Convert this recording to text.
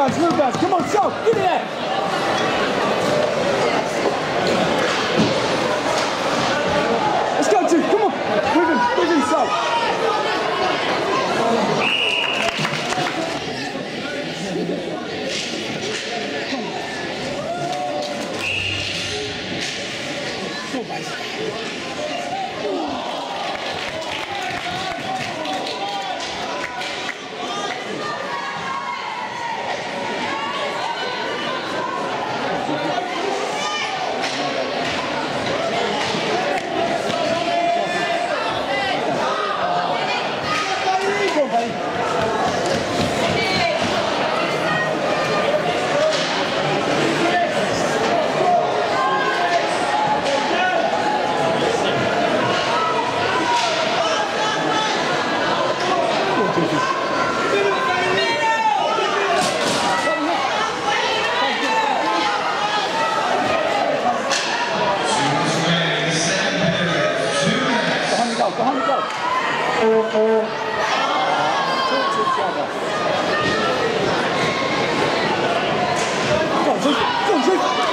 Lucas, Lucas. Come on, show. Give me that. 放出去，放出去。